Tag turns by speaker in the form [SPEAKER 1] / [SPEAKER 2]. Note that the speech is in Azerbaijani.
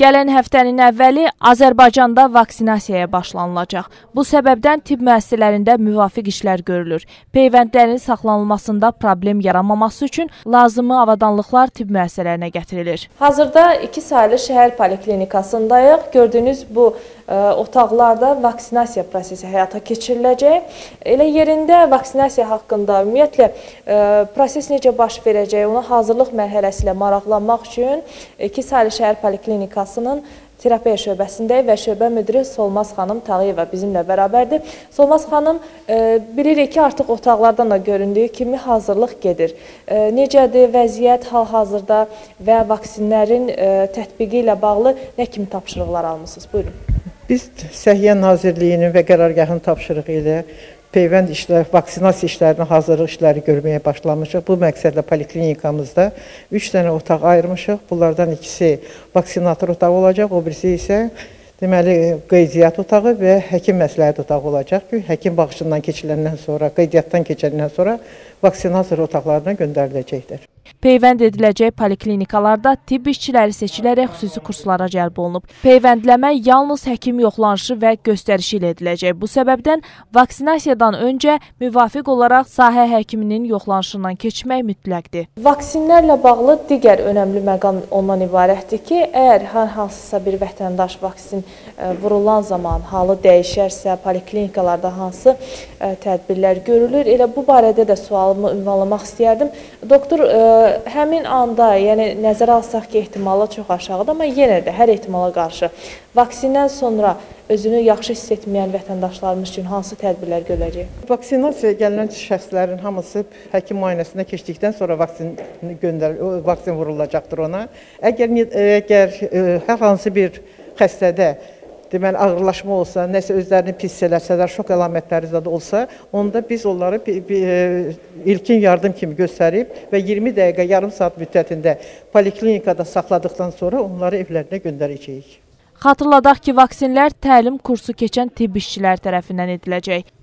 [SPEAKER 1] Gələn həftənin əvvəli Azərbaycanda vaksinasiyaya başlanılacaq. Bu səbəbdən tibb müəssisələrində müvafiq işlər görülür. Peyvəndlərin saxlanılmasında problem yaranmaması üçün lazımi avadanlıqlar tibb müəssisələrinə gətirilir. Hazırda 2 saylı şəhər poliklinikasındayıq. Gördüyünüz bu ə, otaqlarda vaksinasiya prosesi həyata keçiriləcək. Elə yerində vaksinasiya haqqında ümumiyyətlə ə, proses necə baş verəcək, ona hazırlıq mərhələsi ilə maraqlanmaq üçün 2 saylı şəhər poliklinikası Binasının terapiya şöbəsindəyik və şöbə müdiri Solmaz xanım Tağıyeva bizimlə bərabərdir. Solmaz xanım, e, bilirik ki, artıq otaqlardan da göründüyü kimi hazırlıq gedir. E, necədir vəziyyət hal-hazırda və vaksinlərin e, tətbiqi ilə bağlı nə kimi tapşırıqlar almısınız? Buyurun.
[SPEAKER 2] Biz Səhiyyə Nazirliyinin və qərargahın tapşırığı ilə peyvənd işlər, vaksinasiya işlərinə hazırlıq işləri görməyə başlamışıq. Bu məqsədlə poliklinikamızda 3 dənə otaq ayırmışıq. Bunlardan ikisi vaksinator otağı olacaq, o birisi isə deməli qeydiyyat otağı və həkim məsləhət otağı olacaq ki, həkim baxışından keçiləndən sonra, qeydiyyatdan keçəndən sonra vaksinasiya otaqlarına göndəriləcəkdir.
[SPEAKER 1] Peyvənd ediləcək poliklinikalarda tibb işçiləri seçilərək xüsusi kurslara cəlb olunub. Peyvəndləmə yalnız həkim yoxlanışı və göstərişi ilə ediləcək. Bu səbəbdən vaksinasiyadan öncə müvafiq olaraq sahə həkiminin yoxlanışından keçmək mütləqdir. Vaksinlərlə bağlı digər önəmli məqam ondan ibarətdir ki, əgər hər hansısa bir vətəndaş vaksin e, vurulan zaman halı dəyişərsə, poliklinikalarda hansı e, tədbirlər görülür? Elə bu barədə də sualımı ünvanlamaq istəyərdim. Doktor, e, həmin anda, yəni nəzərə alsaq ki, ehtimalı çox aşağıdır, amma yenə də hər ehtimala qarşı vaksindən sonra özünü yaxşı hiss etməyən vətəndaşlarımız üçün hansı tədbirlər görüləcək?
[SPEAKER 2] Vaksinasiya gələn şəxslərin hamısı həkim müayinəsində keçdikdən sonra vaksin göndər vaksin vurulacaqdır ona. Əgər əgər e, hər hansı bir xəstədə deməli ağırlaşma olsa, nəsə özlərini pis eləsələr, şok əlamətləri zad olsa, onda biz onları bir, bir, e, ilkin yardım kimi göstərib və 20 dəqiqə, yarım saat müddətində poliklinikada saxladıqdan sonra onları evlərinə göndərəcəyik.
[SPEAKER 1] Xatırladaq ki, vaksinlər təlim kursu keçən tibb işçiləri tərəfindən ediləcək.